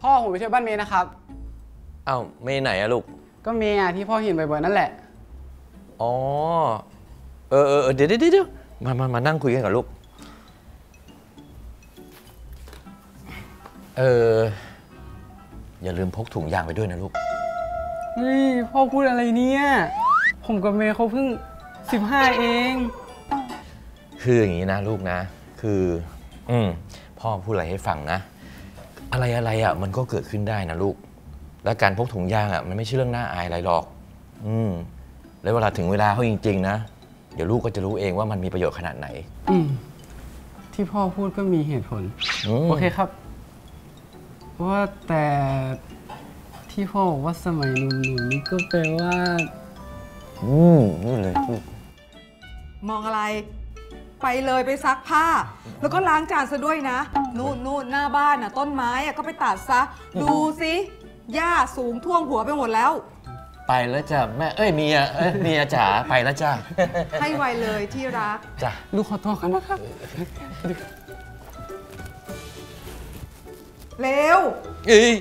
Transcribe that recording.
พ่อผมไปเที่ยวบ้านเมย์นะครับเอ้าเมย์ไหนอะลูก ก็เมย์อะที่พ่อเห็นบ่อยๆนั่นแหละ อ๋อเออเออเออเดี๋ยวเดี๋ยวเดี๋ยวมามามานั่งคุยกันกับลูก เออ อย่าลืมพกถุงยางไปด้วยนะลูก เฮ้ย พ่อพูดอะไรเนี่ย ผมกับเมย์เขาเพิ่ง 15 เอง คืออย่างนี้นะลูกนะ คือ อืมพ่อพูดอะไรให้ฟังนะ อะไรอะไรอะมันก็เกิดขึ้นได้นะลูก และการพกถุงยางอะมันไม่ใช่เรื่องน่าอายอะไรหรอก อืม แล้วเวลาถึงเวลาเขาจริง ๆ นะ เดี๋ยวลูกก็จะรู้เองว่ามันมีประโยชน์ขนาดไหน อืม ที่พ่อพูดก็มีเหตุผล อืม โอเคครับ ว่าแต่ที่พ่อบอกว่าสมัยหนุ่มๆนี่ก็แปลว่า อืมนี่เลยลูกมองอะไร ไปเลยไปซักผ้า แล้วก็ล้างจานซะด้วยนะ นู่นนู่นหน้าบ้านน่ะต้นไม้อะก็ไปตัดซะ ดูสิหญ้าสูงท่วมหัวไปหมดแล้ว ไปแล้วจ้ะแม่เอ้ยเมียเอ้ยเมียจ๋าไปแล้วจ้ะให้ไวเลยที่รัก จ้ะลูกขอตัวกันนะครับ เร็ว เอ้ย